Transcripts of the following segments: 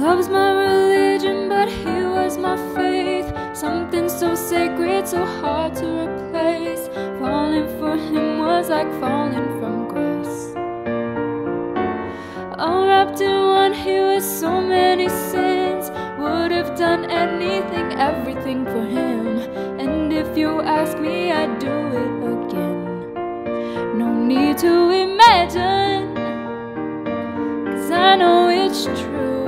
was my religion, but he was my faith. Something so sacred, so hard to replace. Falling for him was like falling from grace. All wrapped in one, he was so many sins. Would have done anything, everything for him. And if you ask me, I'd do it again. No need to imagine, cause I know it's true.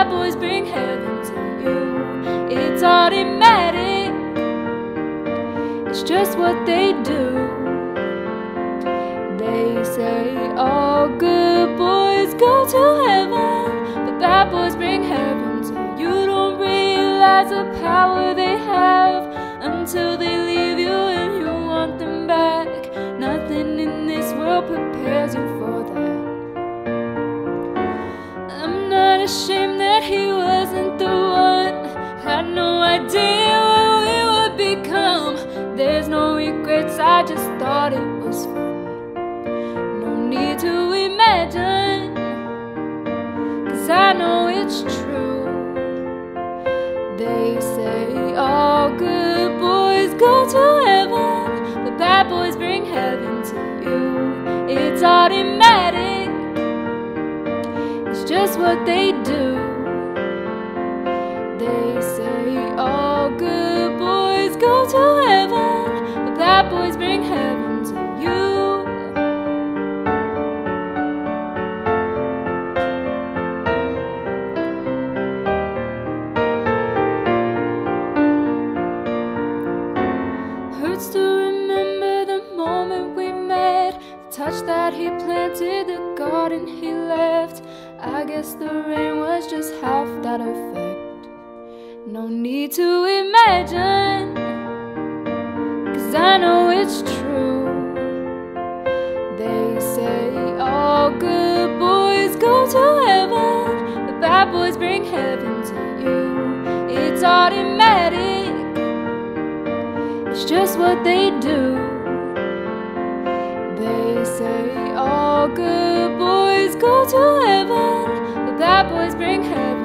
Bad boys bring heaven to you. It's automatic, it's just what they do. They say all good boys go to heaven, but bad boys bring heaven to you. Don't realize the power they have until they leave you and you want them back. Nothing in this world prepares you for that. I'm not ashamed just thought it was fun. No need to imagine, cause I know it's true. They say all good boys go to heaven, but bad boys bring heaven to you. It's automatic, it's just what they do. They say all good boys go to bad boys bring heaven to you. Hurts to remember the moment we met. The touch that he planted, the garden he left. I guess the rain was just half that effect. No need to imagine, cause I know it's true. They say all good boys go to heaven, but bad boys bring heaven to you. It's automatic. It's just what they do. They say all good boys go to heaven, but bad boys bring heaven.